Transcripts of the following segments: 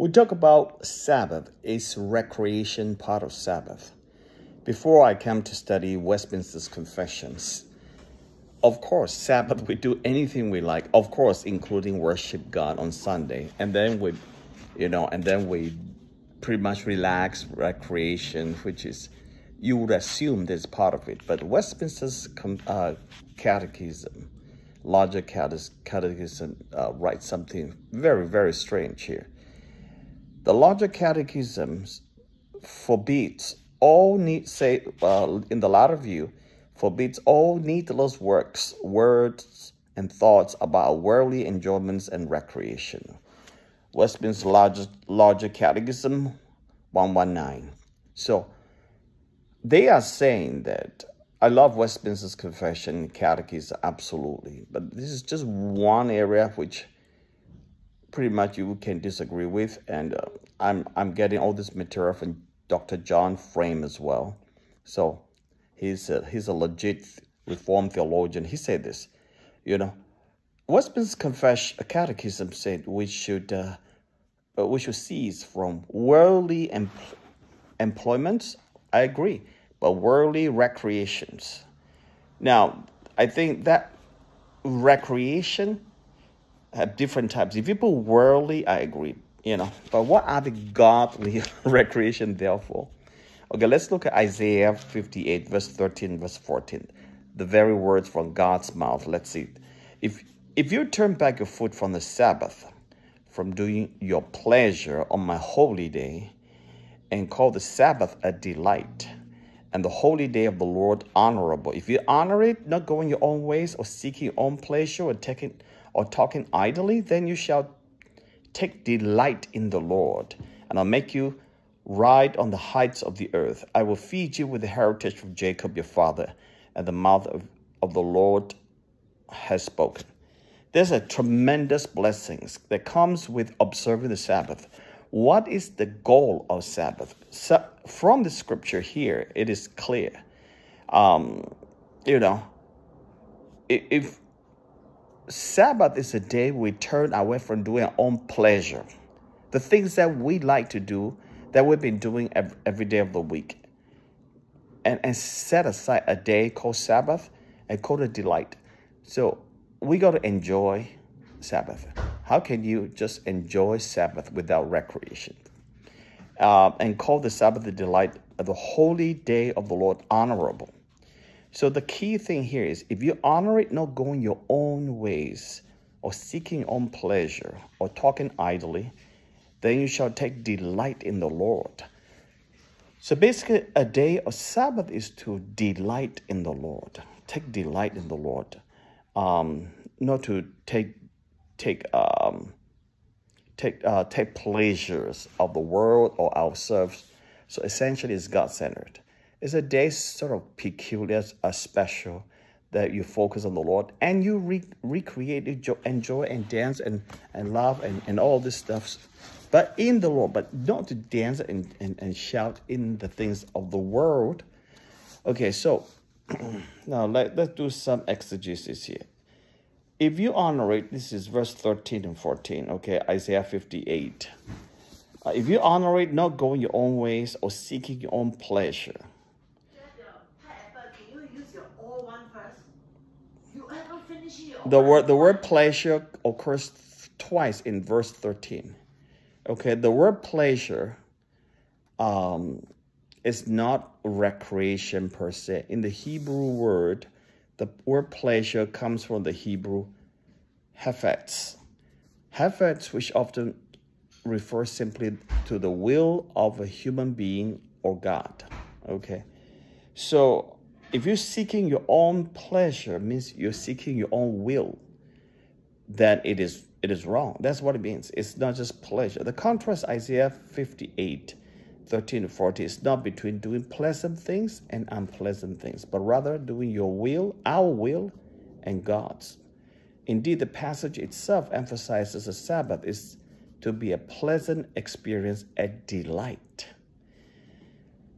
We talk about Sabbath. Is recreation part of Sabbath? Before I came to study Westminster's Confessions, of course, Sabbath, we do anything we like. Of course, including worship God on Sunday. And then we, you know, and then we pretty much relax, recreation, which is, you would assume that's part of it. But Westminster's uh, Catechism, larger catechism, uh, writes something very, very strange here. The larger catechism forbids all need, say, uh, in the latter view, forbids all needless works, words, and thoughts about worldly enjoyments and recreation. Westminster Larger, Larger Catechism 119. So they are saying that I love Westminster's Confession Catechism absolutely, but this is just one area which pretty much you can disagree with. And uh, I'm, I'm getting all this material from Dr. John Frame as well. So he's a, he's a legit Reformed theologian. He said this, you know, Westminster Confession Catechism said we should uh, uh we should cease from worldly em employments. I agree, but worldly recreations. Now, I think that recreation have different types. If you put worldly, I agree, you know. But what are the godly recreation therefore? Okay, let's look at Isaiah 58, verse 13, verse 14. The very words from God's mouth. Let's see. If if you turn back your foot from the Sabbath, from doing your pleasure on my holy day, and call the Sabbath a delight, and the holy day of the Lord honorable. If you honor it, not going your own ways or seeking your own pleasure or taking or talking idly, then you shall take delight in the Lord, and I'll make you ride on the heights of the earth. I will feed you with the heritage of Jacob your father, and the mouth of, of the Lord has spoken. There's a tremendous blessings that comes with observing the Sabbath. What is the goal of Sabbath? So, from the scripture here, it is clear. Um, you know, if Sabbath is a day we turn away from doing our own pleasure. The things that we like to do, that we've been doing every, day of the week. And, and set aside a day called Sabbath and called a delight. So we got to enjoy Sabbath. How can you just enjoy Sabbath without recreation? Uh, and call the Sabbath the delight, the holy day of the Lord honorable. So the key thing here is if you honor it not going your own ways or seeking your own pleasure or talking idly, then you shall take delight in the Lord. So basically, a day of Sabbath is to delight in the Lord. Take delight in the Lord. Um, not to take take um, take uh, take pleasures of the world or ourselves. So essentially, it's God centered. It's a day sort of peculiar, a special that you focus on the Lord and you re recreate, enjoy and dance and, and love and, and all this stuff. But in the Lord, but not to dance and, and, and shout in the things of the world. Okay, so now let, let's do some exegesis here. If you honor it, this is verse 13 and 14, okay, Isaiah 58. Uh, if you honor it, not going your own ways or seeking your own pleasure, the word the word pleasure occurs twice in verse 13 okay the word pleasure um, is not recreation per se. In the hebrew word the word pleasure comes from the hebrew hafetz hafetz which often refers simply to the will of a human being or god. Okay so if you're seeking your own pleasure, means you're seeking your own will, then it is it is wrong. That's what it means. It's not just pleasure. The contrast Isaiah 58, 13 to 40 is not between doing pleasant things and unpleasant things, but rather doing your will, our will, and God's. Indeed, the passage itself emphasizes the Sabbath is to be a pleasant experience, a delight.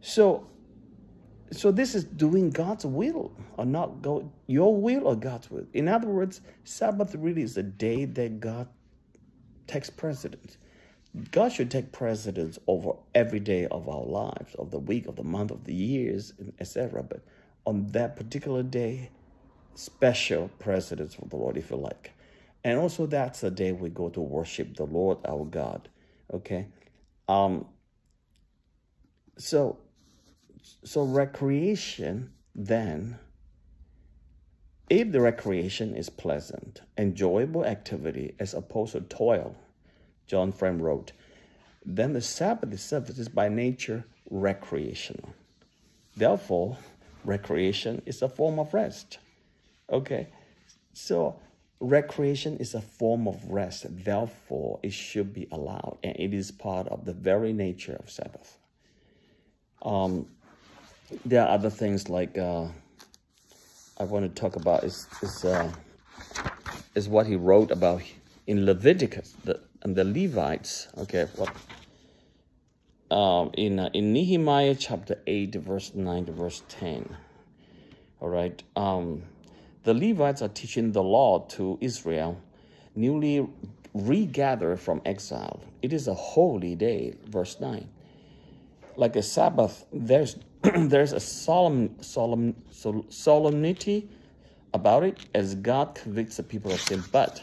So so this is doing God's will or not go your will or God's will. In other words, Sabbath really is a day that God takes precedence. God should take precedence over every day of our lives, of the week, of the month, of the years, etc. But on that particular day, special precedence for the Lord, if you like. And also that's the day we go to worship the Lord our God. Okay. Um so so recreation then if the recreation is pleasant, enjoyable activity as opposed to toil, John Frame wrote, then the Sabbath itself is by nature recreational. Therefore, recreation is a form of rest. Okay, so recreation is a form of rest. Therefore, it should be allowed, and it is part of the very nature of Sabbath. Um, there are other things like uh, I want to talk about is is uh, is what he wrote about in Leviticus the and the Levites. Okay, what um, in uh, in Nehemiah chapter eight, verse nine to verse ten. All right, um, the Levites are teaching the law to Israel, newly regathered from exile. It is a holy day, verse nine. Like a Sabbath, there's there's a solemn, solemn, solemnity about it as God convicts the people of sin. But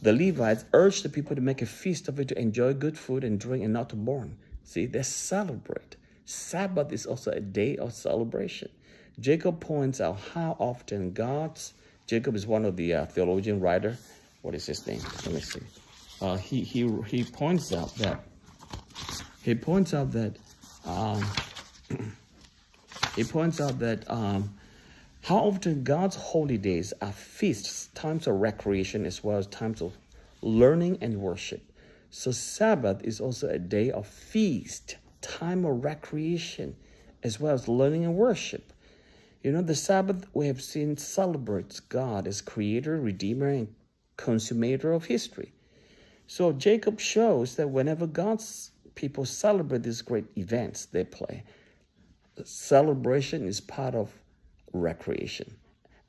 the Levites urge the people to make a feast of it to enjoy good food and drink and not to mourn. See, they celebrate. Sabbath is also a day of celebration. Jacob points out how often God's, Jacob is one of the uh, theologian writer. What is his name? Let me see. Uh, he, he, he points out that, he points out that, um, He points out that um, how often God's holy days are feasts, times of recreation, as well as times of learning and worship. So Sabbath is also a day of feast, time of recreation, as well as learning and worship. You know, the Sabbath we have seen celebrates God as creator, redeemer, and consummator of history. So Jacob shows that whenever God's people celebrate these great events they play, celebration is part of recreation.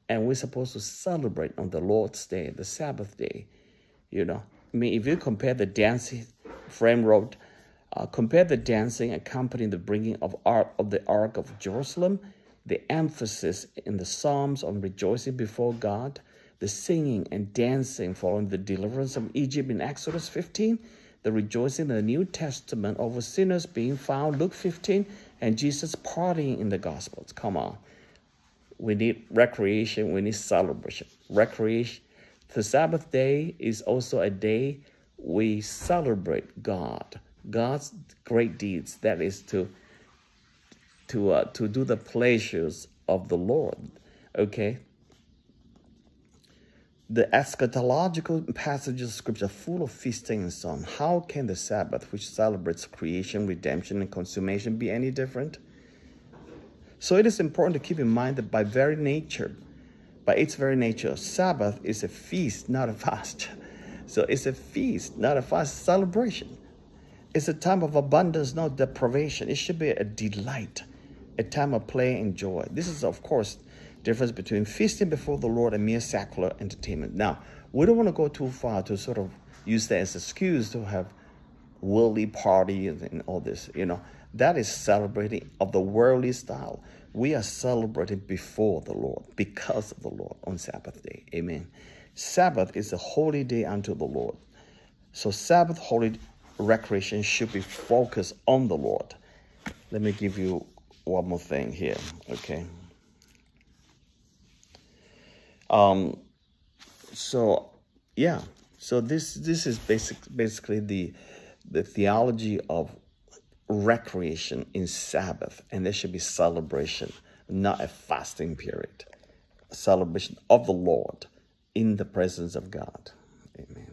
And we're supposed to celebrate on the Lord's day, the Sabbath day. You know, I mean, if you compare the dancing, Frame wrote, uh, compare the dancing accompanying the bringing of, ark, of the Ark of Jerusalem, the emphasis in the Psalms on rejoicing before God, the singing and dancing following the deliverance of Egypt in Exodus 15, the rejoicing in the New Testament over sinners being found, Luke 15, and Jesus partying in the Gospels. Come on. We need recreation, we need celebration. Recreation. The Sabbath day is also a day we celebrate God, God's great deeds. That is to to uh, to do the pleasures of the Lord. Okay, the eschatological passages of scripture full of feasting and on. How can the Sabbath, which celebrates creation, redemption, and consummation, be any different? So it is important to keep in mind that by very nature, by its very nature, Sabbath is a feast, not a fast. So it's a feast, not a fast celebration. It's a time of abundance, not deprivation. It should be a delight, a time of play and joy. This is, of course, difference between feasting before the Lord and mere secular entertainment. Now, we don't want to go too far to sort of use that as an excuse to have worldly parties and all this, you know. That is celebrating of the worldly style. We are celebrating before the Lord, because of the Lord on Sabbath day. Amen. Sabbath is a holy day unto the Lord. So Sabbath holy recreation should be focused on the Lord. Let me give you one more thing here, okay? Um, so yeah, so this this is basic basically the the theology of recreation in Sabbath, and there should be celebration, not a fasting period. A celebration of the Lord in the presence of God. Amen.